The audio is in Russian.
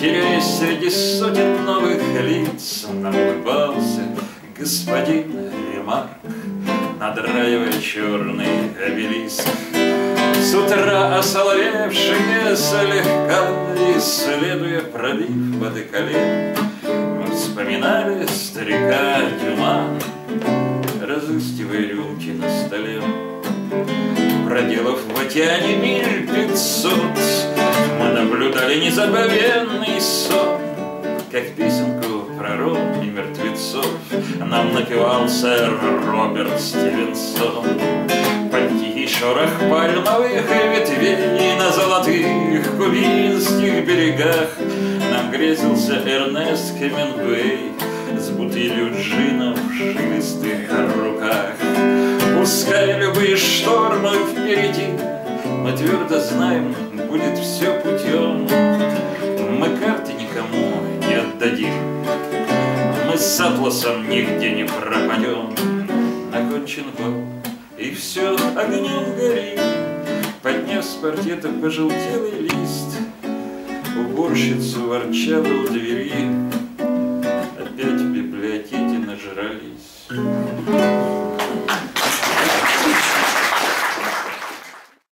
Теряясь среди сотен новых лиц Нам улыбался господин Ремарк Надраивая черный обелиск. С утра осоловевшие слегка Исследуя пролив Бадекале Мы вспоминали старика Дюма Разыскивая рюмки на столе. Проделав в океане миль пятьсот наблюдали незабвенный сон Как песенку про ром и мертвецов. Нам напевался Роберт Стивенсон. Под тихий шорох пальмовых ветвей На золотых кубинских берегах. Нам грезился Эрнест Хемингуэй С бутылью джина в жилистых руках. Пускай любые штормы впереди Мы твердо знаем, будет все путем Мы карты никому не отдадим. Мы с атласом нигде не пропадем Окончен бал, и все огнем горит. Подняв с паркета пожелтелый лист. Уборщицу ворчала у двери. Опять в библиотеке нажрались